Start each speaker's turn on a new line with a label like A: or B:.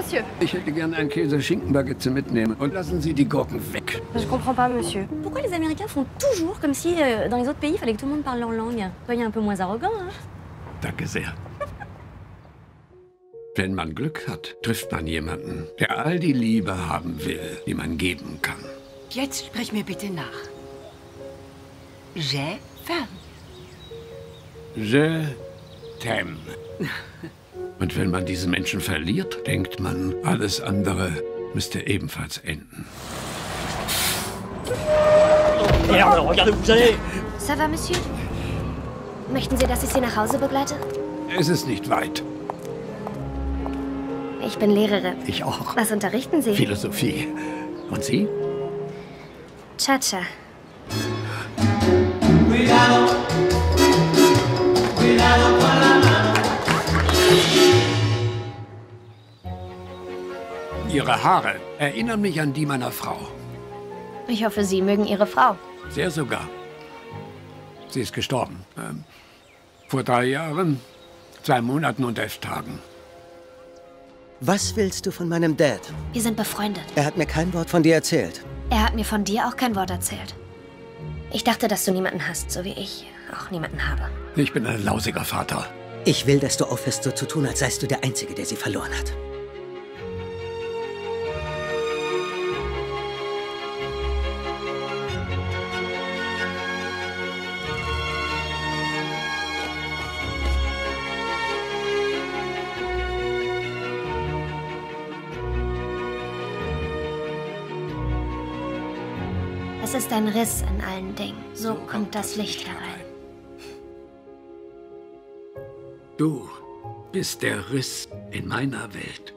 A: Monsieur.
B: Ich hätte gerne ein Käse-Schinken-Baguette zu mitnehmen. Und lassen Sie die Gurken weg.
A: Je comprends pas, monsieur.
C: Pourquoi les Américains font toujours comme si euh, dans les autres pays il fallait que tout le monde parle leur langue Soyez un peu moins arrogant, hein
B: Danke sehr. Wenn man Glück hat, trifft man jemanden, der all die Liebe haben will, die man geben kann.
D: Jetzt sprich mir bitte nach. J'ai faim.
B: Je t'aime. Und wenn man diesen Menschen verliert, denkt man, alles andere müsste ebenfalls enden.
E: Merde, regardez où vous allez
F: Ça va, Monsieur? Möchten Sie, dass ich Sie nach Hause begleite?
B: Es ist nicht weit.
F: Ich bin Lehrerin.
B: Ich auch.
F: Was unterrichten Sie?
B: Philosophie. Und Sie?
F: Cha-Cha.
B: Ihre Haare erinnern mich an die meiner Frau.
F: Ich hoffe, Sie mögen Ihre Frau.
B: Sehr sogar. Sie ist gestorben. Ähm, vor drei Jahren, zwei Monaten und elf Tagen.
G: Was willst du von meinem Dad?
F: Wir sind befreundet.
G: Er hat mir kein Wort von dir erzählt.
F: Er hat mir von dir auch kein Wort erzählt. Ich dachte, dass du niemanden hast, so wie ich auch niemanden habe.
B: Ich bin ein lausiger Vater.
G: Ich will, dass du aufhörst, so zu tun, als seist du der Einzige, der sie verloren hat.
F: Es ist ein Riss in allen Dingen. So kommt das Licht herein.
B: Du bist der Riss in meiner Welt.